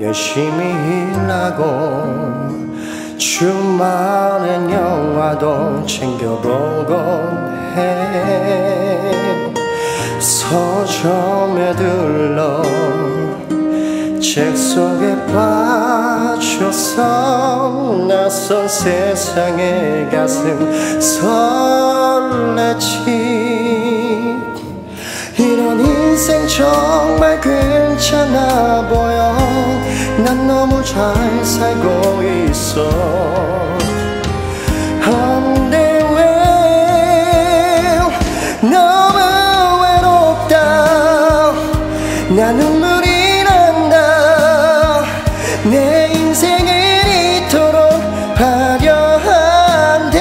열심히 일하고 주말엔 영화도 챙겨보고 해 서점에 들러 책 속에 빠져서 낯선 세상에 가슴 설레지. 이런 인생 정말 괜찮아 보여. 난 너무 잘 살고 있어. 안돼 왜 너무 외롭다? 나 눈물이 난다. 내 인생은 이토록 화려한데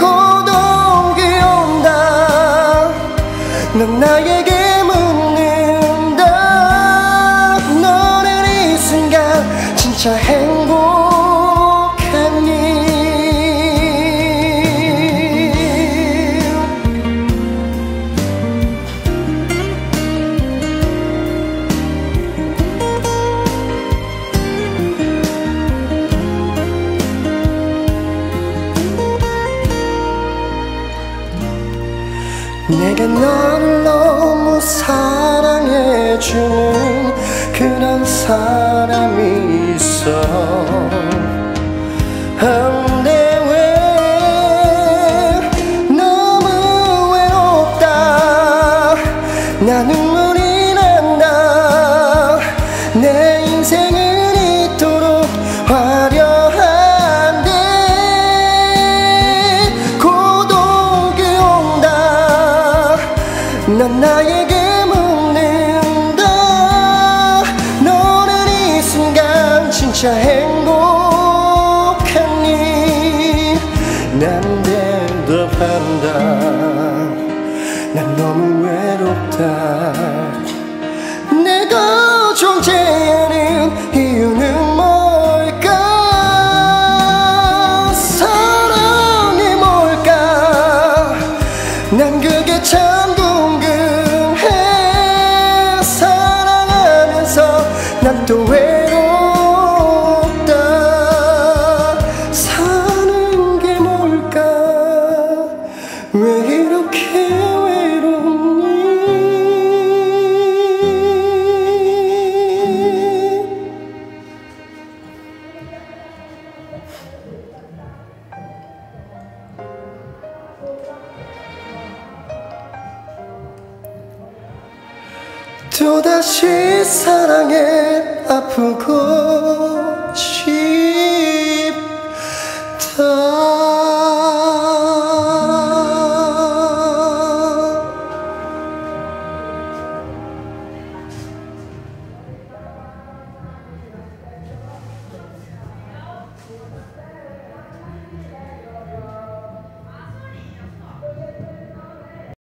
고독이 온다. 넌 나에게 묻 진짜 행복하니? 내가 너를 너무 사랑해주는 그런 사람이 있어. 근데 왜 너무 외롭다? 나 눈물이 난다. 내 인생은 이토록 화려한데 고독이 온다. 넌 나에게 진짜 행복하니 난 대답한다. 난 너무 외롭다. 내가 존재하는 또다시 사랑에 아프고 싶